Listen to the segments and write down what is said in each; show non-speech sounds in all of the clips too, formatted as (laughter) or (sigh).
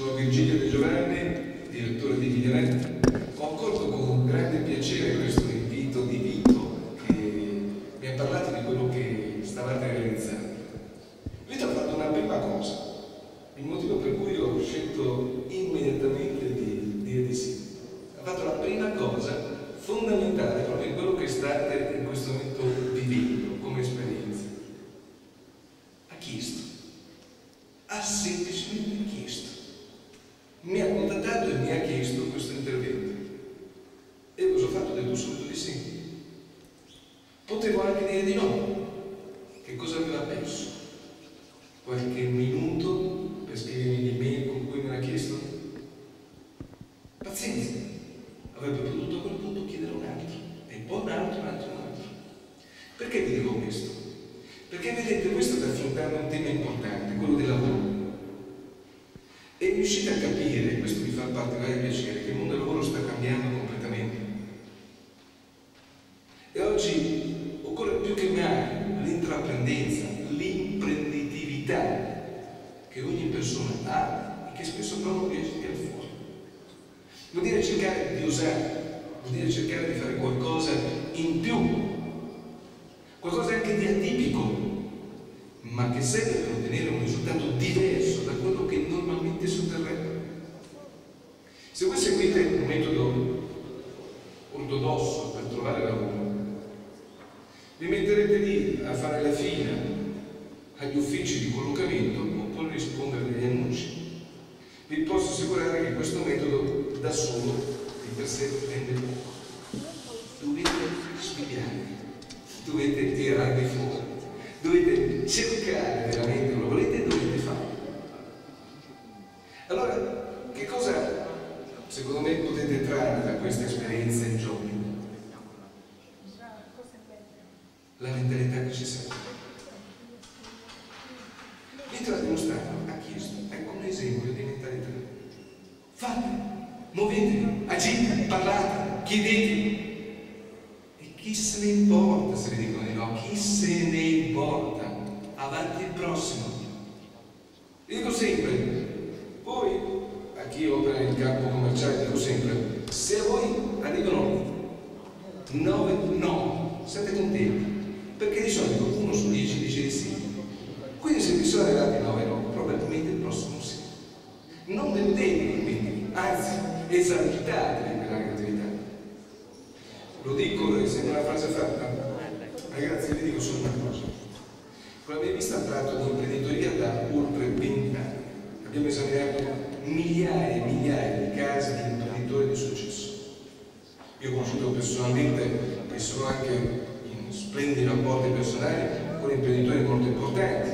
Sono Virgilio De Giovanni, direttore di Vigneretto. Ho accolto con grande piacere questo invito di Vito che mi ha parlato di quello che stavate realizzando. Vito ha fatto una prima cosa, il motivo per cui ho scelto immediatamente di dire di sì. Ha fatto la prima cosa fondamentale proprio in quello che state in questo momento vivendo come esperienza. Ha chiesto, ha semplicemente mi ha contattato e mi ha chiesto questo intervento. E cosa ho fatto? Ho detto subito di sì. Potevo anche dire di no. Che cosa aveva perso? Qualche minuto per scrivermi l'email con cui me l'ha chiesto? Pazienza. Avrebbe potuto a quel punto chiedere un altro, e poi un altro, un altro, un altro. Perché vi dico questo? Perché vedete, questo sta affrontando un tema importante, quello del lavoro. E riuscite a capire, questo mi fa particolare piacere, che il mondo del lavoro sta cambiando completamente. E oggi occorre più che mai l'intraprendenza, l'imprenditività che ogni persona ha e che spesso però non riesce a tirare fuori. Vuol dire cercare di usare, vuol dire cercare di fare qualcosa in più, qualcosa anche di atipico, ma che serve per ottenere un risultato diverso da quello che normalmente si otterrebbe. Se voi seguite un metodo ortodosso per trovare lavoro, vi metterete lì a fare la fila agli uffici di collocamento oppure rispondere agli annunci. Vi posso assicurare che questo metodo da solo di per sé rende poco. Dovete studiare, dovete tirarvi fuori, dovete cercare veramente, lo volete dovete fare. Allora, che cosa secondo me potete trarre da questa esperienza in giovani? La mentalità che ci serve. Mentre la dimostrato ha chiesto, ecco un esempio di mentalità. Fate, muovetevi, agite, parlate, chiedete. Chi se ne importa se vi dicono di no? Chi se ne importa? Avanti il prossimo. Vi dico sempre, voi, a chi opera in campo commerciale, dico sempre, se voi arrivano 9 no, siete contenti, perché di solito uno su 10 dice di sì. Quindi se vi sono arrivati 9 no, probabilmente il prossimo sì. Non deludete quindi, anzi, esaltate la creatività. Lo dico, una frase fatta. Ragazzi, vi dico solo una cosa. Con la mia vista tratto di imprenditoria da oltre 20 anni. Abbiamo esaminato migliaia e migliaia di casi di imprenditori di successo. Io ho conosciuto personalmente e sono anche in splendidi rapporti personali con imprenditori molto importanti.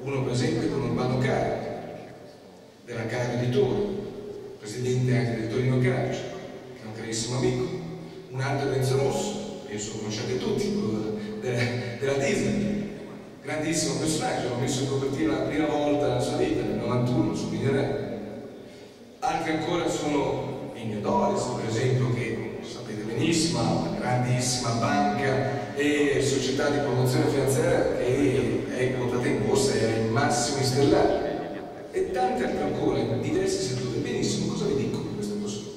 Uno per esempio con Urbano Caro, della Caro Editore, presidente anche del Torino Calcio, che è un carissimo amico. Un altro è Renzo Rosso, penso conosciate tutti, della, della Disney. Grandissimo personaggio, l'ho messo in copertina la prima volta nella sua vita, nel 91, su Milionario. Altri ancora sono Ennio Doris, per esempio, che sapete benissimo, ha una grandissima banca e società di promozione finanziaria che è quotata in borsa e ha i massimi stellari. E tanti altri ancora in diversi settori. Benissimo, cosa vi dico di queste persone?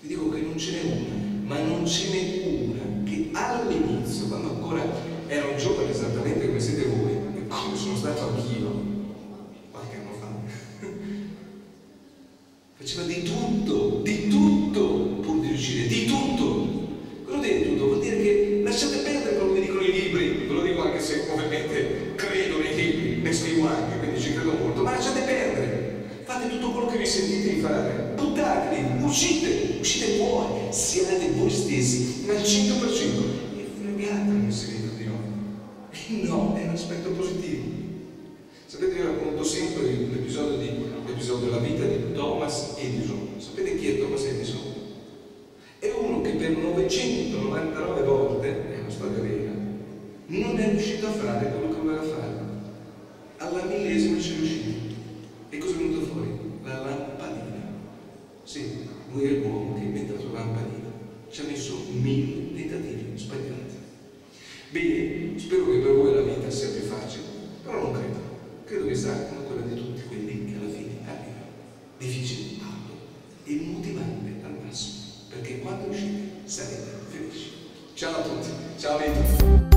Vi dico che non ce n'è una, ma non ce n'è di tutto pur di riuscire, di tutto. Quello di tutto vuol dire che lasciate perdere quello che dicono i libri, ve lo dico anche se ovviamente credo nei libri, ne scrivo anche, quindi ci credo molto, ma lasciate perdere, fate tutto quello che vi sentite di fare, buttatevi, uscite, uscite fuori, siate voi stessi, al 100% e fregatemi se vi dico di no. Il (laughs) no è un aspetto positivo. Sapete, io racconto sempre l'episodio, di, l'episodio della vita di Thomas Edison. Sapete chi è Thomas Edison? È uno che per 999 volte, è una storia non è riuscito a fare quello che voleva fare. Alla millesima ci è riuscito. E cosa è venuto fuori? La lampadina. Sì, lui è l'uomo che ha inventato la lampadina. Ci ha messo mille tentativi sbagliati. Bene, spero che per voi la vita sia Ciao a tutti, ciao Vito.